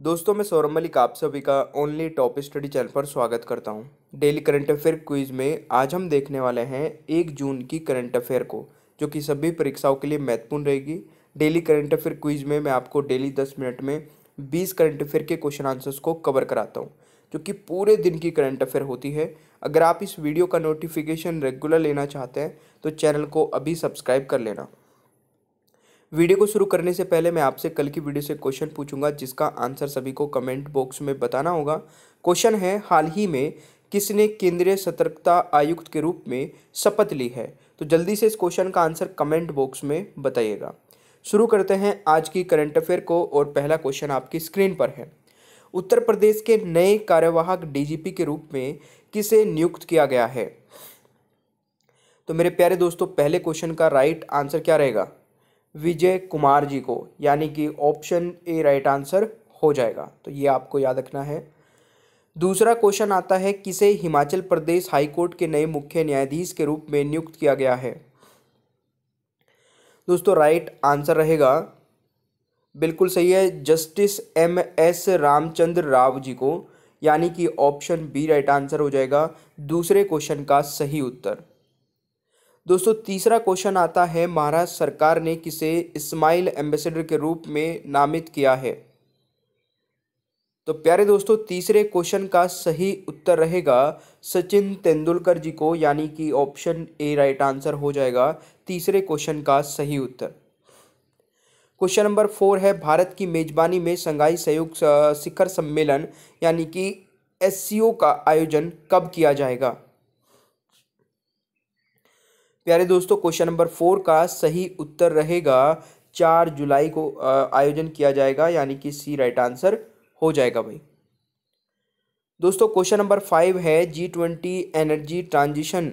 दोस्तों, मैं सौरभ मलिक आप सभी का ओनली टॉप स्टडी चैनल पर स्वागत करता हूँ। डेली करंट अफेयर क्विज में आज हम देखने वाले हैं एक जून की करंट अफेयर को, जो कि सभी परीक्षाओं के लिए महत्वपूर्ण रहेगी। डेली करंट अफेयर क्विज में मैं आपको डेली दस मिनट में बीस करंट अफेयर के क्वेश्चन आंसर्स को कवर कराता हूँ, जो कि पूरे दिन की करंट अफेयर होती है। अगर आप इस वीडियो का नोटिफिकेशन रेगुलर लेना चाहते हैं तो चैनल को अभी सब्सक्राइब कर लेना। वीडियो को शुरू करने से पहले मैं आपसे कल की वीडियो से क्वेश्चन पूछूँगा, जिसका आंसर सभी को कमेंट बॉक्स में बताना होगा। क्वेश्चन है, हाल ही में किसने केंद्रीय सतर्कता आयुक्त के रूप में शपथ ली है? तो जल्दी से इस क्वेश्चन का आंसर कमेंट बॉक्स में बताइएगा। शुरू करते हैं आज की करंट अफेयर को, और पहला क्वेश्चन आपकी स्क्रीन पर है। उत्तर प्रदेश के नए कार्यवाहक डीजीपी के रूप में किसे नियुक्त किया गया है? तो मेरे प्यारे दोस्तों, पहले क्वेश्चन का राइट आंसर क्या रहेगा? विजय कुमार जी को, यानी कि ऑप्शन ए राइट आंसर हो जाएगा। तो ये आपको याद रखना है। दूसरा क्वेश्चन आता है, किसे हिमाचल प्रदेश हाईकोर्ट के नए मुख्य न्यायाधीश के रूप में नियुक्त किया गया है? दोस्तों राइट आंसर रहेगा। बिल्कुल सही है, justice M S Ramachandra Rao ji को, यानी कि ऑप्शन बी राइट आंसर हो जाएगा। दूसरे क्वेश्चन का सही उत्तर। दोस्तों, तीसरा क्वेश्चन आता है, महाराष्ट्र सरकार ने किसे इस्माइल एम्बेसडर के रूप में नामित किया है? तो प्यारे दोस्तों, तीसरे क्वेश्चन का सही उत्तर रहेगा सचिन तेंदुलकर जी को, यानी कि ऑप्शन ए राइट आंसर हो जाएगा तीसरे क्वेश्चन का सही उत्तर। क्वेश्चन नंबर फोर है, भारत की मेजबानी में संघाई सहयोग शिखर सम्मेलन, यानी कि एससीओ का आयोजन कब किया जाएगा? प्यारे दोस्तों, क्वेश्चन नंबर फोर का सही उत्तर रहेगा। चार जुलाई को आयोजन किया जाएगा, यानी कि सी राइट आंसर हो जाएगा भाई। दोस्तों, क्वेश्चन नंबर फाइव है, G twenty energy transition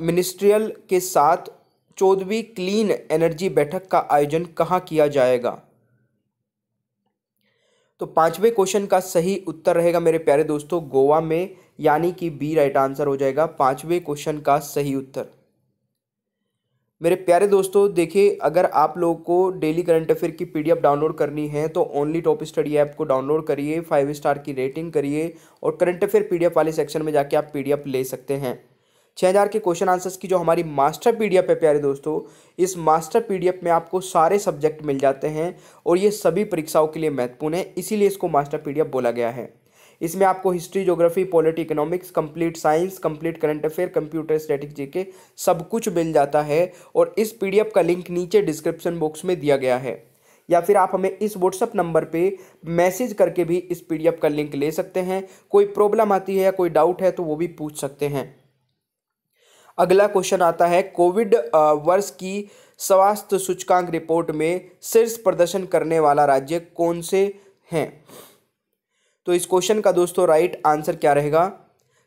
ministerial के साथ चौदहवीं क्लीन एनर्जी बैठक का आयोजन कहाँ किया जाएगा? तो पाँचवें क्वेश्चन का सही उत्तर रहेगा मेरे प्यारे दोस्तों, गोवा में, यानी कि बी राइट आंसर हो जाएगा। पाँचवें क्वेश्चन का सही उत्तर। मेरे प्यारे दोस्तों, देखिए, अगर आप लोगों को डेली करंट अफेयर की पीडीएफ डाउनलोड करनी है तो ओनली टॉप स्टडी ऐप को डाउनलोड करिए, फाइव स्टार की रेटिंग करिए और करंट अफेयर पीडीएफ वाले सेक्शन में जाके आप पीडीएफ ले सकते हैं। छः हज़ार के क्वेश्चन आंसर्स की जो हमारी मास्टर पीडीएफ है, प्यारे दोस्तों, इस मास्टर पीडीएफ में आपको सारे सब्जेक्ट मिल जाते हैं और ये सभी परीक्षाओं के लिए महत्वपूर्ण है, इसीलिए इसको मास्टर पीडीएफ बोला गया है। इसमें आपको history geography polity economics, complete science, complete current affair, computer static के सब कुछ मिल जाता है और इस पीडीएफ का लिंक नीचे डिस्क्रिप्शन बॉक्स में दिया गया है। या फिर आप हमें इस व्हाट्सअप नंबर पे मैसेज करके भी इस पीडीएफ का लिंक ले सकते हैं। कोई प्रॉब्लम आती है या कोई डाउट है तो वो भी पूछ सकते हैं। अगला क्वेश्चन आता है, कोविड वर्ष की स्वास्थ्य सूचकांक रिपोर्ट में शीर्ष प्रदर्शन करने वाला राज्य कौन से हैं? तो इस क्वेश्चन का दोस्तों राइट आंसर क्या रहेगा?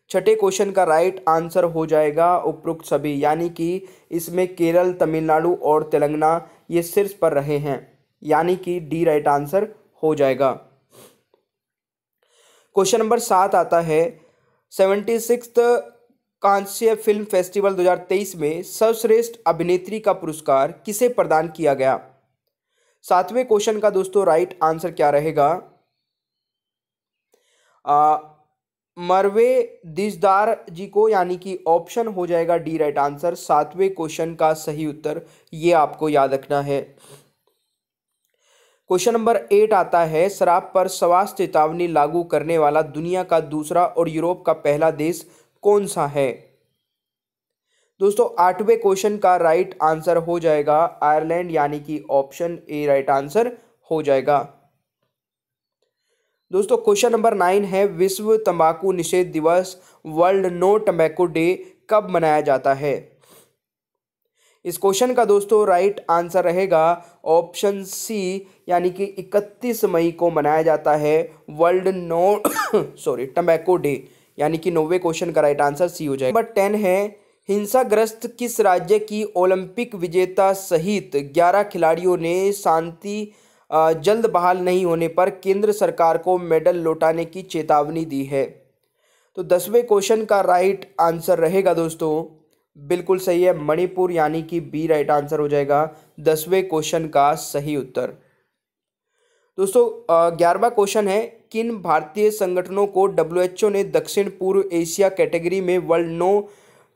छठे क्वेश्चन का राइट आंसर हो जाएगा उपरोक्त सभी, यानी कि इसमें केरल, तमिलनाडु और तेलंगाना ये शीर्ष पर रहे हैं, यानी कि डी राइट आंसर हो जाएगा। क्वेश्चन नंबर सात आता है। Seventy six Cannes film festival 2023 में सर्वश्रेष्ठ अभिनेत्री का पुरस्कार किसे प्रदान किया गया? सातवें क्वेश्चन का दोस्तों राइट आंसर क्या रहेगा? मरवे दिजदार जी को यानी कि ऑप्शन हो जाएगा डी राइट आंसर सातवें क्वेश्चन का सही उत्तर ये आपको याद रखना है। क्वेश्चन नंबर एट आता है, शराब पर स्वास्थ्य चेतावनी लागू करने वाला दुनिया का दूसरा और यूरोप का पहला देश कौन सा है? दोस्तों, आठवें क्वेश्चन का राइट आंसर हो जाएगा आयरलैंड यानी कि ऑप्शन ए राइट आंसर हो जाएगा। दोस्तों, क्वेश्चन नंबर नाइन है, विश्व तंबाकू निषेध दिवस, वर्ल्ड नो टम्बैको डे कब मनाया जाता है? इस क्वेश्चन का दोस्तों, राइट आंसर रहेगा ऑप्शन सी, यानी कि 31 मई को मनाया जाता है, world no sorry tobacco day, यानी कि नौवे क्वेश्चन का राइट आंसर सी हो जाएगा। नंबर टेन है, हिंसाग्रस्त किस राज्य की ओलंपिक विजेता सहित 11 खिलाड़ियों ने शांति जल्द बहाल नहीं होने पर केंद्र सरकार को मेडल लौटाने की चेतावनी दी है। तो दसवें क्वेश्चन का राइट आंसर रहेगा दोस्तों। बिल्कुल सही है, मणिपुर यानी कि बी राइट आंसर हो जाएगा। दसवें क्वेश्चन का सही उत्तर। दोस्तों ग्यारहवा क्वेश्चन है, किन भारतीय संगठनों को डब्ल्यूएचओ ने दक्षिण पूर्व एशिया कैटेगरी में world no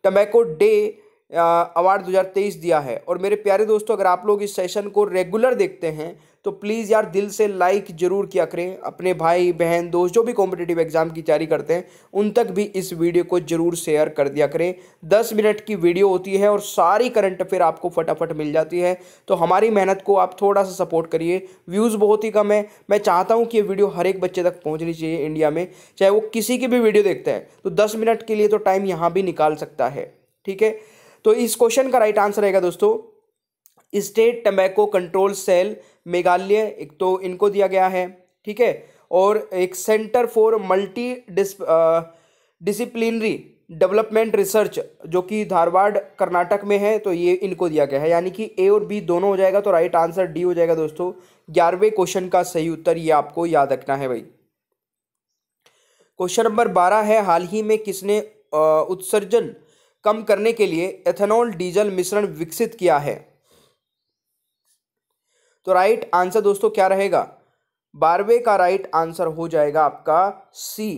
tobacco day award 2023 दिया है? और मेरे प्यारे दोस्तों, अगर आप लोग इस सेशन को रेगुलर देखते हैं तो प्लीज़ यार दिल से लाइक ज़रूर किया करें। अपने भाई, बहन, दोस्त, जो भी कॉम्पिटेटिव एग्ज़ाम की तैयारी करते हैं, उन तक भी इस वीडियो को ज़रूर शेयर कर दिया करें। दस मिनट की वीडियो होती है और सारी करंट अफेयर आपको फटाफट मिल जाती है। तो हमारी मेहनत को आप थोड़ा सा सपोर्ट करिए। व्यूज़ बहुत ही कम है। मैं चाहता हूँ कि ये वीडियो हर एक बच्चे तक पहुँचनी चाहिए इंडिया में। चाहे वो किसी की भी वीडियो देखते हैं। तो दस मिनट के लिए तो टाइम यहाँ भी निकाल सकता है। ठीक है? तो इस क्वेश्चन का राइट आंसर रहेगा दोस्तों। State tobacco control cell Meghalaya, एक तो इनको दिया गया है, ठीक है? और एक centre for multi dis disciplinary development research जो कि धारवाड़, कर्नाटक में है तो ये इनको दिया गया है। यानी कि ए और बी दोनों हो जाएगा तो राइट आंसर डी हो जाएगा दोस्तों। ग्यारहवें क्वेश्चन का सही उत्तर ये आपको याद रखना है भाई। क्वेश्चन नंबर बारह है, हाल ही में किसने उत्सर्जन कम करने के लिए एथेनॉल डीजल मिश्रण विकसित किया है? तो राइट आंसर दोस्तों क्या रहेगा? बारहवें का राइट आंसर हो जाएगा आपका सी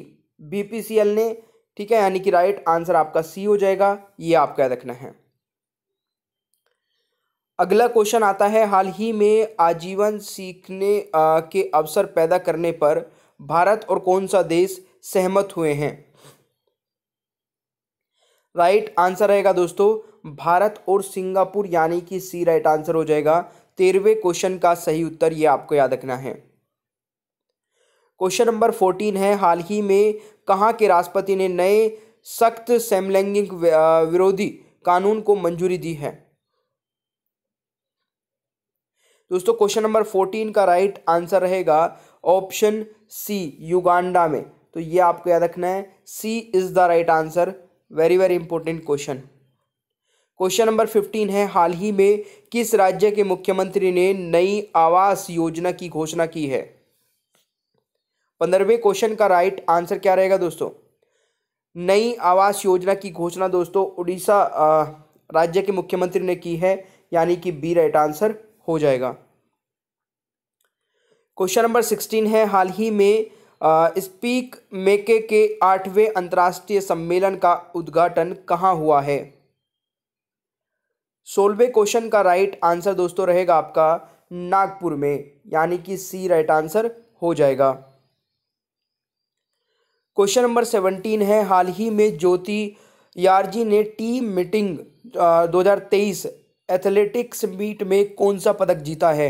बीपीसीएल ने ठीक है यानी कि राइट आंसर आपका सी हो जाएगा ये आपका रखना है। अगला क्वेश्चन आता है हाल ही में आजीवन सीखने आ, के अवसर पैदा करने पर भारत और कौन सा देश सहमत हुए हैं? राइट आंसर रहेगा दोस्तों भारत और सिंगापुर यानी कि सी राइट आंसर हो जाएगा। तेरहवें क्वेश्चन का सही उत्तर ये आपको याद रखना है। क्वेश्चन नंबर फोर्टीन है, हाल ही में कहाँ के राष्ट्रपति ने नए सख्त समलैंगिक विरोधी कानून को मंजूरी दी है? दोस्तों, क्वेश्चन नंबर फोर्टीन का राइट आंसर रहेगा ऑप्शन सी, युगांडा में। तो ये आपको याद रखना है, C is the right answer. Very very important question. Question number fifteen है, हाल ही में किस राज्य के मुख्यमंत्री ने नई आवास योजना की घोषणा की है? पंद्रहवें क्वेश्चन का राइट आंसर क्या रहेगा दोस्तों? नई आवास योजना की घोषणा दोस्तों उड़ीसा राज्य के मुख्यमंत्री ने की है, यानी कि बी राइट आंसर हो जाएगा। क्वेश्चन नंबर सिक्सटीन है, हाल ही में स्पीक मेके के आठवें अंतर्राष्ट्रीय सम्मेलन का उद्घाटन कहाँ हुआ है? सोलहवें क्वेश्चन का राइट आंसर दोस्तों रहेगा आपका नागपुर में, यानी कि सी राइट आंसर हो जाएगा। क्वेश्चन नंबर सेवनटीन है, हाल ही में ज्योति यारजी ने टीम मीटिंग 2023 एथलेटिक्स मीट में कौन सा पदक जीता है?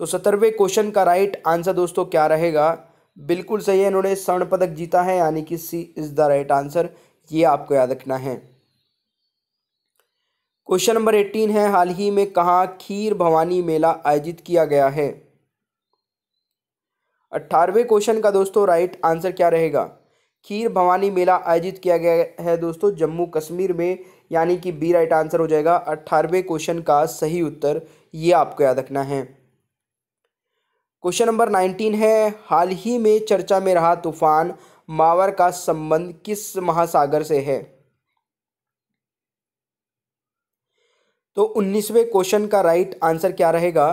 तो सत्तरवें क्वेश्चन का राइट आंसर दोस्तों क्या रहेगा? बिल्कुल सही है, इन्होंने स्वर्ण पदक जीता है, यानी कि C is the right answer, ये आपको याद रखना है। क्वेश्चन नंबर एटीन है, हाल ही में कहा खीर भवानी मेला आयोजित किया गया है? अट्ठारहवें क्वेश्चन का दोस्तों, राइट आंसर क्या रहेगा? खीर भवानी मेला आयोजित किया गया है दोस्तों, जम्मू कश्मीर में, यानी कि बी राइट आंसर हो जाएगा। अट्ठारहवें क्वेश्चन का सही उत्तर ये आपको याद रखना है। क्वेश्चन नंबर नाइनटीन है, हाल ही में चर्चा में रहा तूफ़ान, मावर का संबंध किस महासागर से है? तो उन्नीसवें क्वेश्चन का राइट आंसर क्या रहेगा?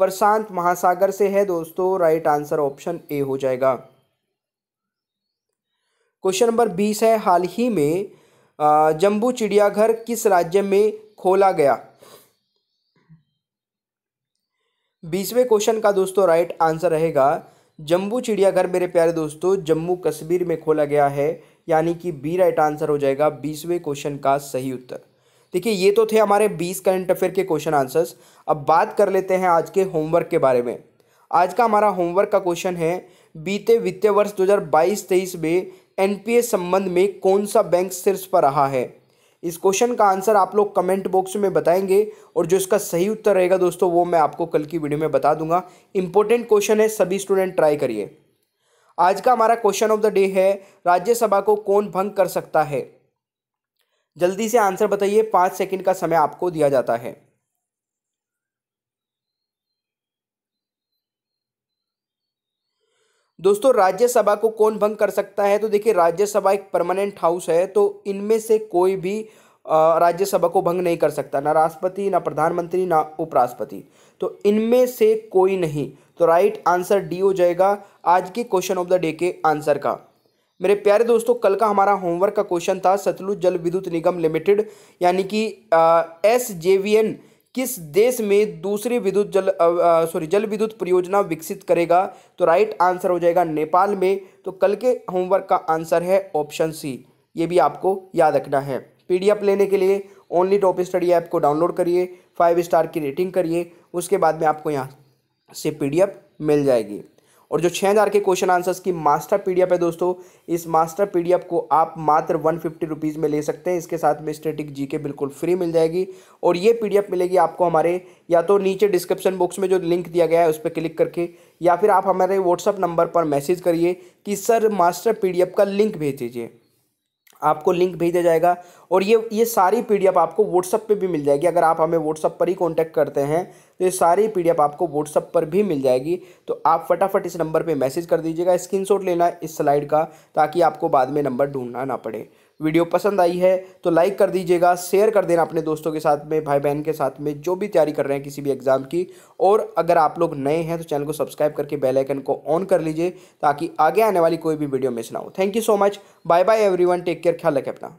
प्रशांत महासागर से है दोस्तों राइट आंसर ऑप्शन ए हो जाएगा। क्वेश्चन नंबर बीस है, हाल ही में जम्बू चिड़ियाघर किस राज्य में खोला गया? बीसवें क्वेश्चन का दोस्तों राइट आंसर रहेगा जम्बू चिड़ियाघर मेरे प्यारे दोस्तों, जम्मू कश्मीर में खोला गया है, यानी कि बी राइट आंसर हो जाएगा, बीसवें क्वेश्चन का सही उत्तर। देखिए, ये तो थे हमारे बीस करंट अफेयर के क्वेश्चन आंसर्स अब बात कर लेते हैं आज के होमवर्क के बारे में। आज का हमारा होमवर्क का क्वेश्चन है, बीते वित्तीय वर्ष 2022-23 में एनपीएस संबंध में कौन सा बैंक शीर्ष पर रहा है? इस क्वेश्चन का आंसर आप लोग कमेंट बॉक्स में बताएँगे और जो इसका सही उत्तर रहेगा दोस्तों, वो मैं आपको कल की वीडियो में बता दूँगा। इंपॉर्टेंट क्वेश्चन है, सभी स्टूडेंट ट्राई करिए। आज का हमारा क्वेश्चन ऑफ़ द डे है, राज्यसभा को कौन भंग कर सकता है? जल्दी से आंसर बताइए, पाँच सेकंड का समय आपको दिया जाता है। दोस्तों, राज्यसभा को कौन भंग कर सकता है? तो देखिए, राज्यसभा एक परमानेंट हाउस है तो इनमें से कोई भी राज्यसभा को भंग नहीं कर सकता। ना राष्ट्रपति, ना प्रधानमंत्री, ना उपराष्ट्रपति। तो इनमें से कोई नहीं। तो राइट आंसर डी हो जाएगा। आज के क्वेश्चन ऑफ़ द डे के आंसर का। मेरे प्यारे दोस्तों, कल का हमारा होमवर्क का क्वेश्चन था सतलुज जल विद्युत निगम लिमिटेड यानी कि एस जे वी एन किस देश में दूसरी विद्युत जल सॉरी जल विद्युत परियोजना विकसित करेगा? तो राइट आंसर हो जाएगा नेपाल में। तो कल के होमवर्क का आंसर है ऑप्शन सी ये भी आपको याद रखना है। पीडीएफ लेने के लिए ओनली टॉप स्टडी ऐप को डाउनलोड करिए फाइव स्टार की रेटिंग करिए, उसके बाद में आपको यहाँ से पीडीएफ मिल जाएगी। और जो छः हज़ार के क्वेश्चन आंसर्स की मास्टर पीडीएफ है दोस्तों, इस मास्टर पीडीएफ को आप मात्र वन फिफ्टी रुपीज़ में ले सकते हैं। इसके साथ में स्टेटिक जी के बिल्कुल फ्री मिल जाएगी और ये पीडीएफ मिलेगी आपको हमारे, या तो नीचे डिस्क्रिप्शन बॉक्स में जो लिंक दिया गया है, उस पर क्लिक करके, या फिर आप हमारे व्हाट्सअप नंबर पर मैसेज करिए कि सर मास्टर पीडीएफ का लिंक भेज दीजिए। आपको लिंक भेज दिया जाएगा और ये ये सारी पीडीएफ आपको व्हाट्सअप पे भी मिल जाएगी। अगर आप हमें व्हाट्सअप पर ही कांटेक्ट करते हैं तो ये सारी पीडीएफ आपको व्हाट्सअप पर भी मिल जाएगी। तो आप फटाफट इस नंबर पे मैसेज कर दीजिएगा स्क्रीनशॉट लेना इस स्लाइड का, ताकि आपको बाद में नंबर ढूंढना ना पड़े। वीडियो पसंद आई है तो लाइक कर दीजिएगा शेयर कर देना अपने दोस्तों के साथ में भाई बहन के साथ में, जो भी तैयारी कर रहे हैं किसी भी एग्ज़ाम की। और अगर आप लोग नए हैं तो चैनल को सब्सक्राइब करके बेल आइकन को ऑन कर लीजिए, ताकि आगे आने वाली कोई भी वीडियो मिस ना हो। Thank you so much bye bye everyone take care ख्याल रखें अपना।